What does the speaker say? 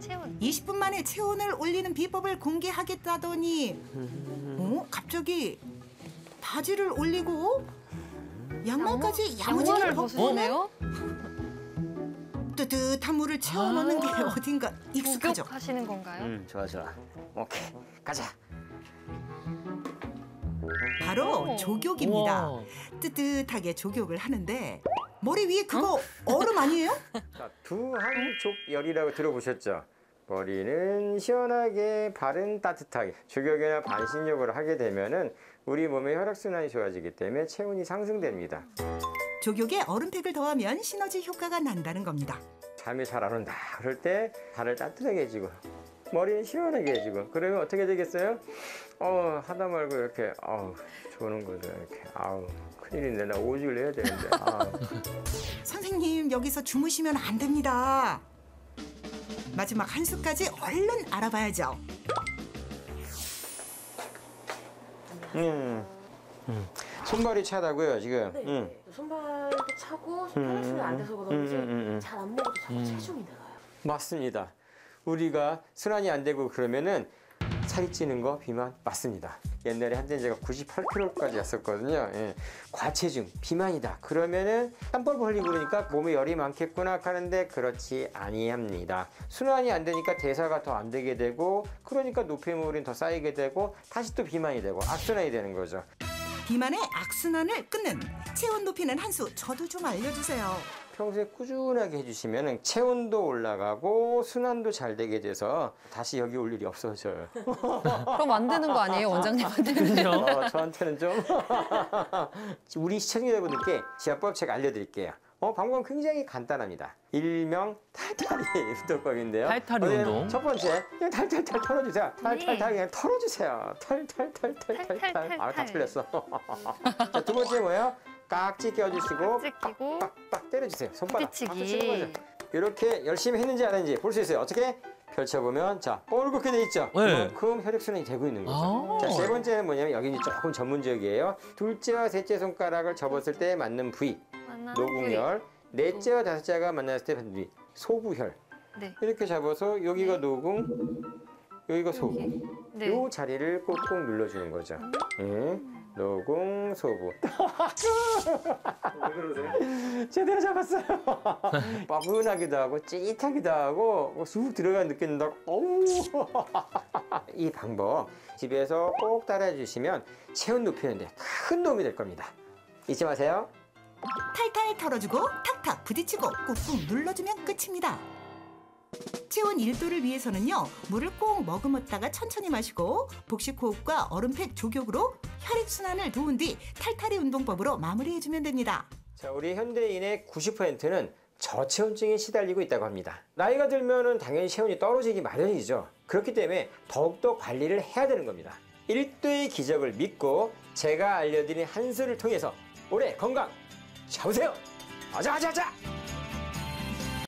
체온. 20분 만에 체온을 올리는 비법을 공개하겠다더니 어? 갑자기 바지를 올리고 양말까지 야무지게 양말을 벗고는 벗으시네요. 뜨뜻한 물을 채워 넣는 게 어딘가 익숙하죠. 목욕하시는 건가요? 음, 좋아 좋아. 오케이, 가자. 바로 오. 조격입니다. 우와. 뜨뜻하게 조격을 하는데 머리 위에 그거 얼음 아니에요? 자, 두한족열이라고 들어보셨죠? 머리는 시원하게, 발은 따뜻하게. 주격이나 반신욕을 하게 되면은 우리 몸의 혈액순환이 좋아지기 때문에 체온이 상승됩니다. 조격에 얼음팩을 더하면 시너지 효과가 난다는 겁니다. 잠이 잘 안 온다. 그럴 때 발을 따뜻하게 해주고 머리는 시원하게 해주고 그러면 어떻게 되겠어요? 어 하다 말고 이렇게 아우 조는 거죠 이렇게 아우 큰일인데 나 오직을 해야 되는데 아우. 선생님 여기서 주무시면 안 됩니다. 마지막 한 수까지 얼른 알아봐야죠. 음. 음. 손발이 차다고요 지금 네, 음. 손발도 차고 혈액순환이 안 돼서 그런지 음, 음, 음, 음. 잘안 먹어도 자꾸 체중이 늘어요. 맞습니다 우리가 순환이 안 되고 그러면은 살이 찌는 거 비만? 맞습니다. 옛날에 한때 제가 98kg까지 왔었거든요. 예. 과체중 비만이다. 그러면은 땀벌 흘리고 그러니까 몸에 열이 많겠구나 하는데 그렇지 아니합니다. 순환이 안 되니까 대사가 더 안 되게 되고 그러니까 노폐물이 더 쌓이게 되고 다시 또 비만이 되고 악순환이 되는 거죠. 비만의 악순환을 끊는 체온 높이는 한 수 저도 좀 알려주세요. 평소에 꾸준하게 해주시면 체온도 올라가고 순환도 잘 되게 돼서 다시 여기 올 일이 없어져요. 그럼 안 되는 거 아니에요, 원장님한테는? 어, 저한테는 좀 우리 시청자분들께 지압법 제가 알려드릴게요. 어, 방법은 굉장히 간단합니다. 일명 탈탈이 운동법인데요. 탈탈이 운동? 첫 번째, 그냥 탈탈탈 털어주세요. 탈탈탈 네. 그냥 털어주세요. 탈탈탈탈탈탈. 탈탈탈탈. 아, 다 틀렸어. 자, 두 번째 뭐예요? 깍지 껴주시고 빡빡 때려주세요. 손바닥 부딪히기. 거죠. 이렇게 열심히 했는지 안 했는지 볼 수 있어요. 어떻게? 펼쳐보면 자 뻘겋게 돼 있죠. 네. 그만큼 혈액순환이 되고 있는 거죠. 아. 자세 번째는 뭐냐면 여기 이제 조금 전문적이에요. 둘째와 셋째 손가락을 접었을 때 맞는 부위 노궁혈, 넷째와 다섯째가 만났을 때 부위 소부혈. 부위. 네. 이렇게 잡아서 여기가 노궁, 여기가 소부. 네. 요 자리를 꾹꾹 눌러주는 거죠. 예. 노궁 소부. 왜 그러세요? 제대로 잡았어요. 뻐근하기도 하고 찌릿하기도 하고 뭐쑥 들어간 느낌 나. 어우. 이 방법 집에서 꼭 따라해 주시면 체온 높이는데 큰 도움이 될 겁니다. 잊지 마세요. 탈탈 털어주고 탁탁 부딪히고 꾹꾹 눌러주면 끝입니다. 체온 1도를 위해서는요 물을 꼭 머금었다가 천천히 마시고 복식 호흡과 얼음팩 조격으로 혈액순환을 도운 뒤 탈탈이 운동법으로 마무리해주면 됩니다. 자, 우리 현대인의 90%는 저체온증에 시달리고 있다고 합니다. 나이가 들면은 당연히 체온이 떨어지기 마련이죠. 그렇기 때문에 더욱더 관리를 해야 되는 겁니다. 1도의 기적을 믿고 제가 알려드린 한 수를 통해서 올해 건강 잡으세요. 아자아자아자!